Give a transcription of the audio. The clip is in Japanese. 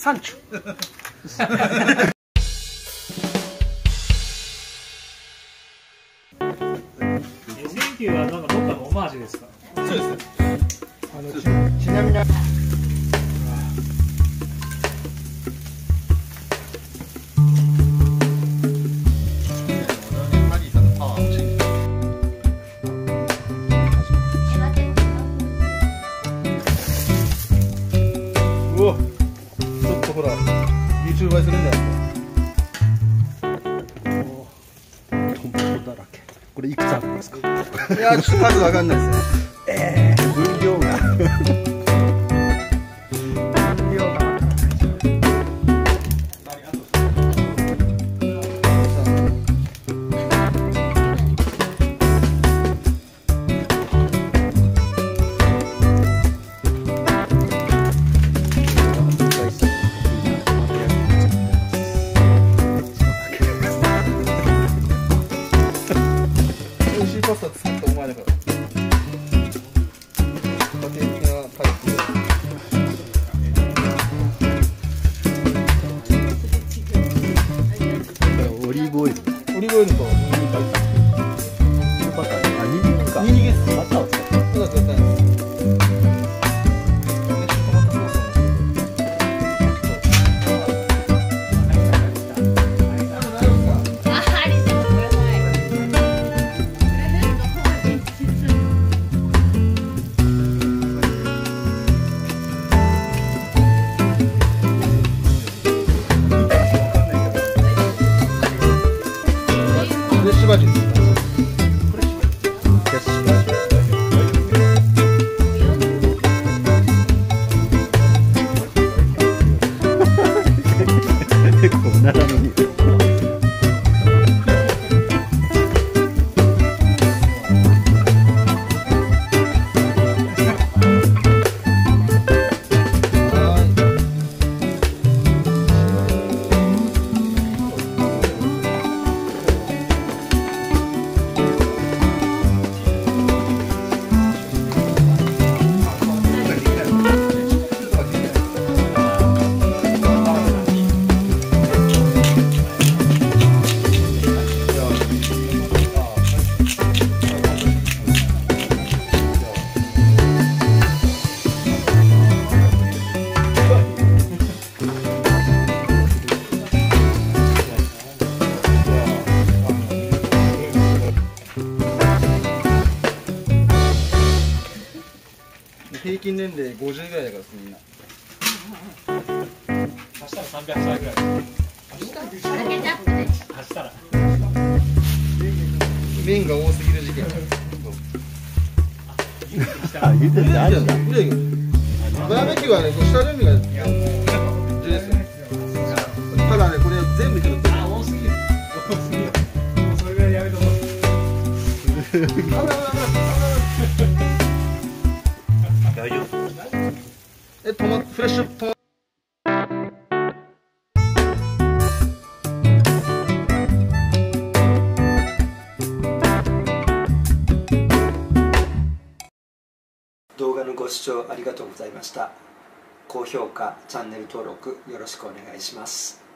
サンチュ選挙はなんかどっかのオマージュですか？そうです。あのちちなみにほら YouTube 映えするんじゃないトンボだらけ。これいくつあるんですか？いやちょっと数わかんないですね。ええ分量が美味しいパスタ作ったお前だから。家庭的なタイプ。オリーブオイル。オリーブオイルと平均年齢50ぐらいだからみんな足したら300歳ぐらい足したら麺が多すぎる事件あ茹でてあるんだバーベキューはね、下準備が重要ですよ。ただね、これ全部いけると。あ多すぎる多すぎるもうそれぐらいやめとこ大丈夫。え、トマフレッシュトマ動画のご視聴ありがとうございました。高評価チャンネル登録よろしくお願いします。